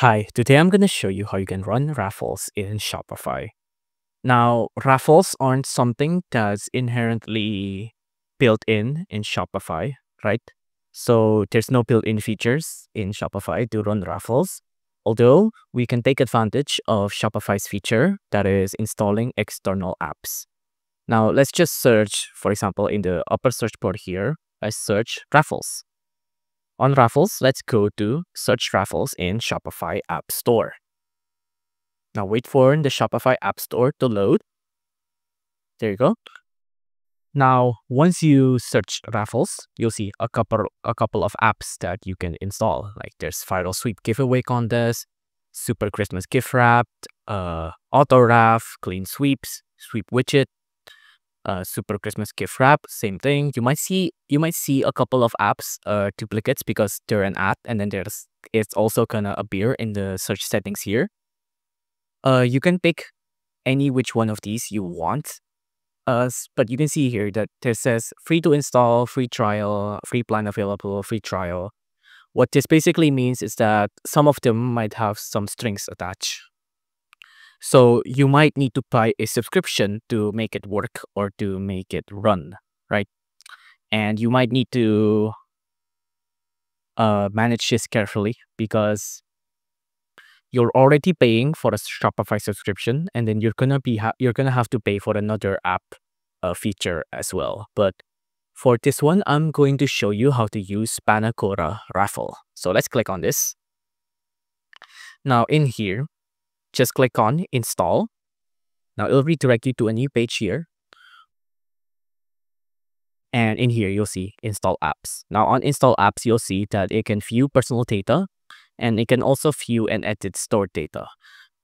Hi, today I'm going to show you how you can run raffles in Shopify. Now, raffles aren't something that's inherently built in in Shopify, right? So there's no built-in features in Shopify to run raffles. Although we can take advantage of Shopify's feature that is installing external apps. Now, let's just search, for example, in the upper search bar here, I search raffles. On Raffles, let's go to Search Raffles in Shopify App Store. Now wait for the Shopify App Store to load. There you go. Now, once you search Raffles, you'll see a couple a couple of apps that you can install. Like there's Viral Sweep Giveaway Contest, Super Christmas Gift Wrap, uh, Auto Raff, Clean Sweeps, Sweep Widget, uh, Super Christmas gift wrap, same thing. You might see you might see a couple of apps uh, duplicates because they're an ad, and then there's it's also gonna appear in the search settings here. Uh, you can pick any which one of these you want. Uh, but you can see here that it says free to install, free trial, free plan available, free trial. What this basically means is that some of them might have some strings attached. So you might need to buy a subscription to make it work or to make it run, right? And you might need to uh, manage this carefully because you're already paying for a Shopify subscription, and then you're gonna be you're gonna have to pay for another app uh, feature as well. But for this one, I'm going to show you how to use Panacora Raffle. So let's click on this. Now in here, just click on install. Now it'll redirect you to a new page here. And in here, you'll see install apps. Now on install apps, you'll see that it can view personal data and it can also view and edit stored data.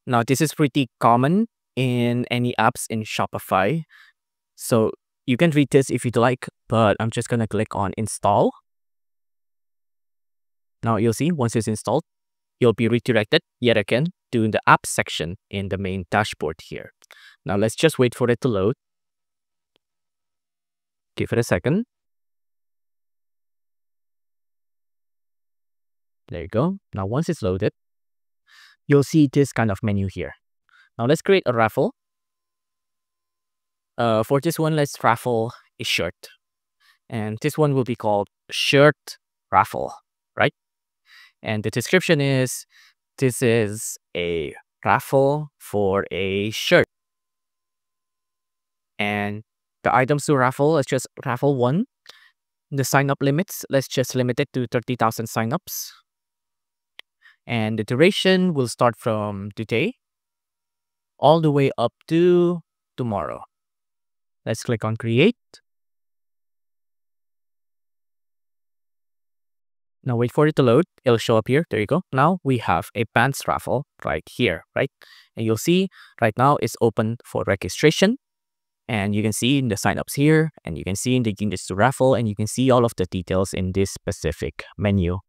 Now this is pretty common in any apps in Shopify. So you can read this if you'd like, but I'm just going to click on install. Now you'll see once it's installed, you'll be redirected yet again to the app section in the main dashboard here. Now let's just wait for it to load. Give it a second. There you go. Now once it's loaded, you'll see this kind of menu here. Now let's create a raffle. Uh, for this one, let's raffle a shirt. And this one will be called shirt raffle, right? And the description is this is a raffle for a shirt. And the items to raffle is just raffle one. The sign up limits, let's just limit it to 30,000 sign ups. And the duration will start from today all the way up to tomorrow. Let's click on create. Now wait for it to load. It'll show up here. There you go. Now we have a pants raffle right here, right? And you'll see right now it's open for registration. And you can see in the signups here, and you can see in the units to raffle, and you can see all of the details in this specific menu